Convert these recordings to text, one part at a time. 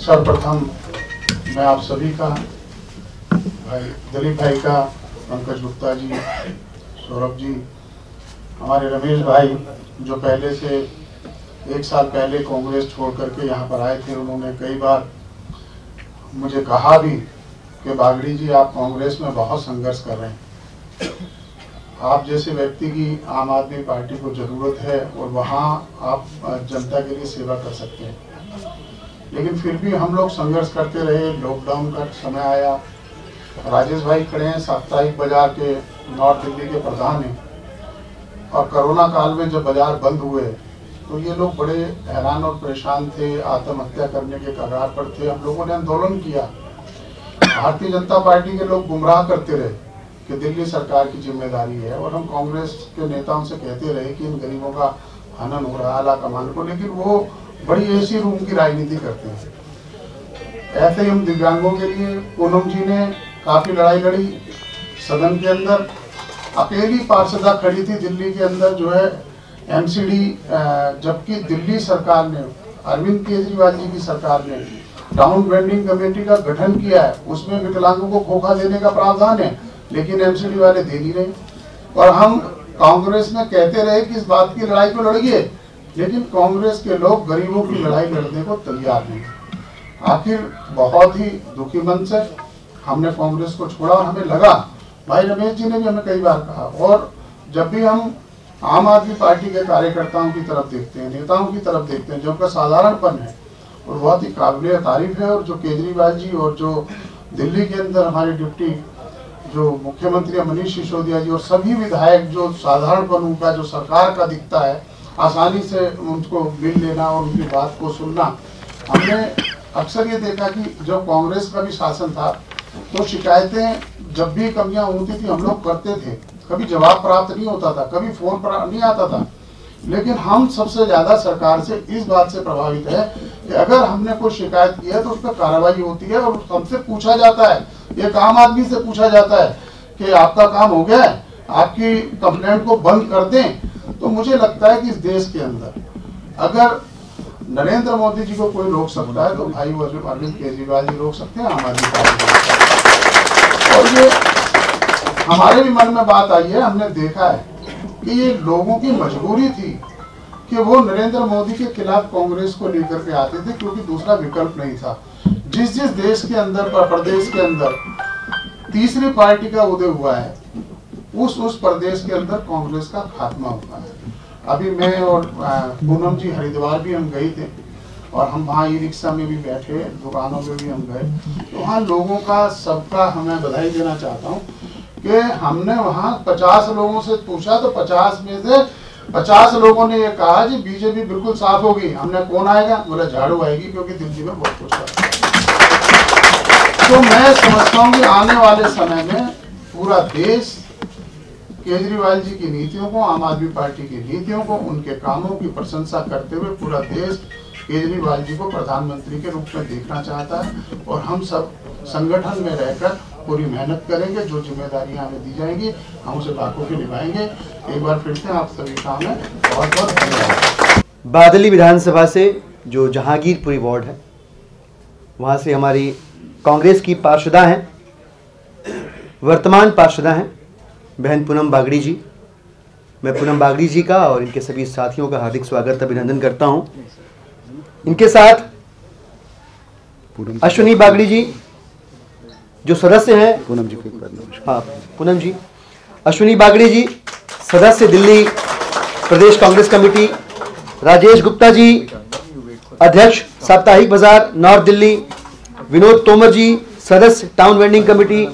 सर्वप्रथम मैं आप सभी का, भाई दिलीप भाई का, पंकज गुप्ता जी, सौरभ जी, हमारे रमेश भाई, जो पहले से एक साल पहले कांग्रेस छोड़ करके यहाँ पर आए थे, उन्होंने कई बार मुझे कहा भी कि बागड़ी जी, आप कांग्रेस में बहुत संघर्ष कर रहे हैं। आप जैसे व्यक्ति की आम आदमी पार्टी को ज़रूरत है और वहाँ आप जनता के लिए सेवा कर सकते हैं। लेकिन फिर भी हम लोग संघर्ष करते रहे लॉकडाउन का समय आया। राजेश भाई खड़े हैं साप्ताहिक बाज़ार के, नॉर्थ दिल्ली के प्रधान हैं। और कोरोना काल में जब बाज़ार बंद हुए तो ये लोग बड़े हैरान और परेशान थे, आत्महत्या करने के कगार पर थे। हम लोगों ने आंदोलन किया। भारतीय जनता पार्टी के लोग गुमराह करते रहे कि दिल्ली सरकार की ज़िम्मेदारी है। और हम कांग्रेस के नेताओं से कहते रहे कि इन गरीबों का हनन हो रहा है, आला कमान को। लेकिन वो बड़ी ऐसी रूम की राजनीति करते हैं। ऐसे ही हम दिव्यांगों के लिए पूनम जी ने काफ़ी लड़ाई लड़ी। सदन के अंदर अकेली पार्षदा खड़ी थी दिल्ली के अंदर, जो है एमसीडी जबकि दिल्ली सरकार ने, अरविंद केजरीवाल जी की सरकार ने टाउन वेंडिंग कमेटी का गठन किया है। उसमें विकलांगों को खोखा देने का प्रावधान है, लेकिन एमसीडी वाले दे नहीं रहे। और हम कांग्रेस में कहते रहे कि इस बात की लड़ाई को लड़िए लेकिन कांग्रेस के लोग गरीबों की लड़ाई लड़ने को तैयार नहीं आखिर बहुत ही दुखी मन से हमने कांग्रेस को छोड़ा और हमें लगा। भाई रमेश जी ने भी हमें कई बार कहा। और जब भी हम आम आदमी पार्टी के कार्यकर्ताओं की तरफ़ देखते हैं, नेताओं की तरफ़ देखते हैं, जो उनका साधारणपन है, और बहुत ही काबिल तारीफ़ है, और जो केजरीवाल जी और जो दिल्ली के अंदर हमारे डिप्टी जो मुख्यमंत्री मनीष सिसोदिया जी और सभी विधायक जो साधारणपन उनका जो सरकार का दिखता है आसानी से उनको मिल लेना और उनकी बात को सुनना। हमने अक्सर ये देखा कि जब कांग्रेस का भी शासन था तो शिकायतें जब भी कमियाँ होती थी, हम लोग करते थे। कभी जवाब प्राप्त नहीं होता था, कभी फ़ोन नहीं आता था। लेकिन हम सबसे ज़्यादा सरकार से इस बात से प्रभावित है कि अगर हमने कोई शिकायत की है तो उस पर कार्रवाई होती है और हमसे पूछा जाता है। एक आम आदमी से पूछा जाता है कि आपका काम हो गया है, आपकी कंप्लेंट को बंद कर दें। तो मुझे लगता है कि इस देश के अंदर अगर नरेंद्र मोदी जी को कोई रोक सकता है तो भाई वो अरविंद केजरीवाल जी रोक सकते हैं, आम आदमी पार्टी और ये हमारे भी मन में बात आई है, हमने देखा है कि ये लोगों की मजबूरी थी कि वो नरेंद्र मोदी के खिलाफ कांग्रेस को लेकर के आते थे, क्योंकि दूसरा विकल्प नहीं था। जिस जिस देश के अंदर, प्रदेश के अंदर तीसरी पार्टी का उदय हुआ है उस उस प्रदेश के अंदर कांग्रेस का खात्मा हुआ है। अभी मैं और पूनम जी हरिद्वार भी हम गए थे और हम वहाँ ई रिक्शा में भी बैठे, दुकानों में भी हम गए। तो वहाँ लोगों का सबका हमें बधाई देना चाहता हूँ कि हमने वहाँ पचास लोगों से पूछा तो पचास में से पचास लोगों ने ये कहा जी, बीजेपी बिल्कुल साफ़ होगी। हमने कौन आएगा? बोला, झाड़ू आएगी क्योंकि दिल्ली में बहुत कुछ तो मैं समझता हूँ कि आने वाले समय में पूरा देश केजरीवाल जी की नीतियों को, आम आदमी पार्टी की नीतियों को, उनके कामों की प्रशंसा करते हुए पूरा देश केजरीवाल जी को प्रधानमंत्री के रूप में देखना चाहता है और हम सब संगठन में रहकर पूरी मेहनत करेंगे, जो जिम्मेदारियाँ हमें दी जाएँगी, हम उसे बाखों के निभाएँगे। एक बार फिर से आप सभी का हमें बहुत बहुत धन्यवाद। बादली विधानसभा से जो जहांगीरपुरी वार्ड है, वहाँ से हमारी कांग्रेस की पार्षदा हैं, वर्तमान पार्षदा हैं बहन पूनम बागड़ी जी। मैं पूनम बागड़ी जी का और इनके सभी साथियों का हार्दिक स्वागत अभिनंदन करता हूँ। इनके साथ अश्विनी बागड़ी जी जो सदस्य हैं। पूनम जी हाँ पूनम जी। अश्विनी बागड़ी जी सदस्य दिल्ली प्रदेश कांग्रेस कमेटी। राजेश गुप्ता जी अध्यक्ष साप्ताहिक बाज़ार नॉर्थ दिल्ली। विनोद तोमर जी सदस्य टाउन वेंडिंग कमेटी।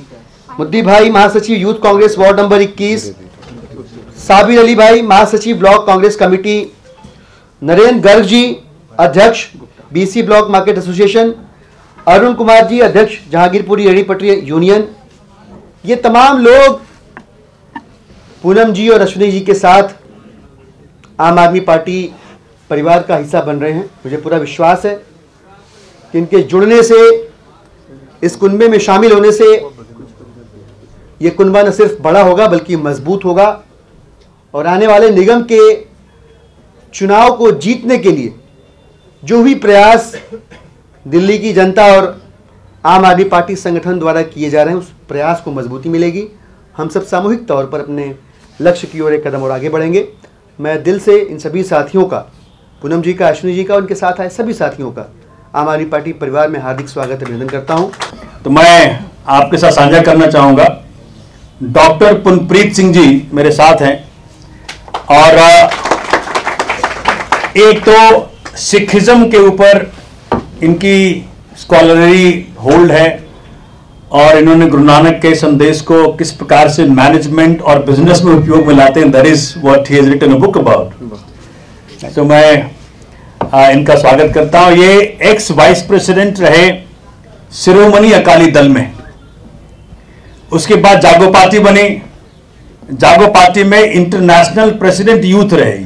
मुद्दी भाई महासचिव youth Congress ward number 21 Sabir Ali भाई, महासचिव ब्लॉक कांग्रेस कमेटी। नरेंद्र गर्ग जी, अध्यक्ष BC block market association. Arun Kumar ji, अध्यक्ष, जहांगीरपुरी रेडी पटरी यूनियन। ये तमाम लोग पूनम जी और अश्विनी जी के साथ आम आदमी पार्टी परिवार का हिस्सा बन रहे हैं। मुझे पूरा विश्वास है कि इनके जुड़ने से, इस कुनबे में शामिल होने से ये कुनबा न सिर्फ़ बड़ा होगा, बल्कि मज़बूत होगा। और आने वाले निगम के चुनाव को जीतने के लिए जो भी प्रयास दिल्ली की जनता और आम आदमी पार्टी संगठन द्वारा किए जा रहे हैं, उस प्रयास को मजबूती मिलेगी। हम सब सामूहिक तौर पर अपने लक्ष्य की ओर एक कदम और आगे बढ़ेंगे। मैं दिल से इन सभी साथियों का, पूनम जी का, अश्विनी जी का उनके साथ आए सभी साथियों का आम आदमी पार्टी परिवार में हार्दिक स्वागत, अभिनंदन करता हूँ। तो मैं आपके साथ साझा करना चाहूँगा डॉक्टर पुनप्रीत सिंह जी मेरे साथ हैं। और एक तो सिखिज्म के ऊपर इनकी स्कॉलरी होल्ड है और इन्होंने गुरु नानक के संदेश को किस प्रकार से मैनेजमेंट और बिज़नेस में उपयोग में लाते हैं that is what he written a book about तो मैं इनका स्वागत करता हूँ। ये एक्स वाइस प्रेसिडेंट रहे शिरोमणि अकाली दल में। उसके बाद जागो पार्टी बनी। जागो पार्टी में इंटरनेशनल प्रेसिडेंट यूथ रहे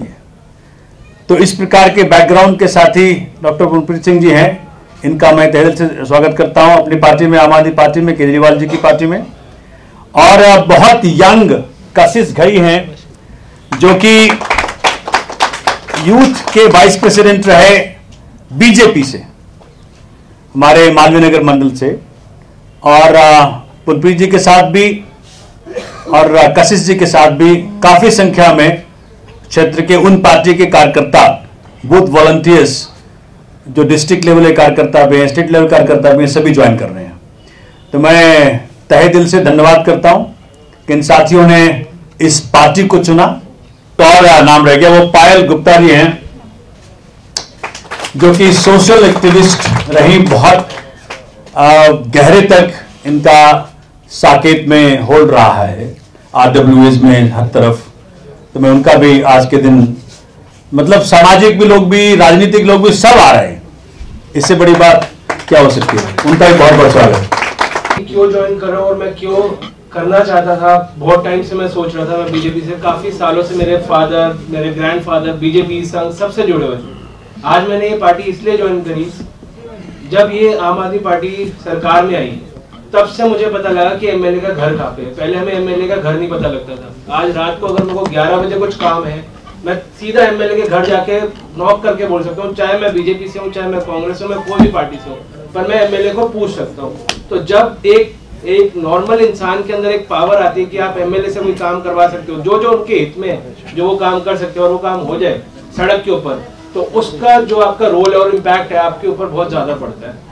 तो इस प्रकार के बैकग्राउंड के साथ ही डॉक्टर गुरप्रीत सिंह जी हैं। इनका मैं तहे दिल से स्वागत करता हूँ अपनी पार्टी में, आम आदमी पार्टी में, केजरीवाल जी की पार्टी में। और बहुत यंग कशिश घई हैं, जो कि यूथ के वाइस प्रेसिडेंट रहे बीजेपी से, हमारे मालवीय नगर मंडल से। और पुनप्रीत जी के साथ भी और कशिश जी के साथ भी काफ़ी संख्या में क्षेत्र के उन पार्टी के कार्यकर्ता बूथ वॉलंटियर्स जो डिस्ट्रिक्ट लेवल के कार्यकर्ता भी हैं स्टेट लेवल कार्यकर्ता भी हैं, सभी ज्वाइन कर रहे हैं। तो मैं तहे दिल से धन्यवाद करता हूँ कि इन साथियों ने इस पार्टी को चुना। तो और नाम रह गया वो पायल गुप्ता जी हैं, जो कि सोशल एक्टिविस्ट रही बहुत गहरे तक इनका साकेत में होल्ड रहा है आरडब्ल्यू में हर तरफ़। तो मैं उनका भी आज के दिन मतलब सामाजिक भी लोग भी, राजनीतिक लोग भी सब आ रहे हैं। इससे बड़ी बात क्या हो सकती है? उनका भी बहुत बहुत स्वागत क्यों ज्वाइन कर रहा हूँ और मैं क्यों करना चाहता था? बहुत टाइम से मैं सोच रहा था, मैं बीजेपी से, काफ़ी सालों से मेरे फादर मेरे ग्रैंडफादर बीजेपी संघ सबसे जुड़े हुए थे। आज मैंने ये पार्टी इसलिए ज्वाइन करी, जब ये आम आदमी पार्टी सरकार में आई तब से मुझे पता लगा कि एमएलए का घर कहाँ पे है। पहले हमें एमएलए का घर नहीं पता लगता था। आज रात को अगर को 11 बजे कुछ काम है मैं सीधा एमएलए के घर जाके नॉक करके बोल सकता हूँ चाहे मैं बीजेपी से हूँ चाहे मैं कांग्रेस से हूँ मैं कोई भी पार्टी से हूँ पर मैं एमएलए को पूछ सकता हूँ। तो जब एक एक नॉर्मल इंसान के अंदर एक पावर आती है कि आप एमएलए से कोई काम करवा सकते हो जो जो उनके हित में है, जो वो काम कर सकते हो और वो काम हो जाए सड़क के ऊपर तो उसका जो आपका रोल है और इम्पैक्ट है आपके ऊपर बहुत ज़्यादा पड़ता है।